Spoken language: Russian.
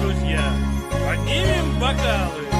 друзья, поднимем бокалы.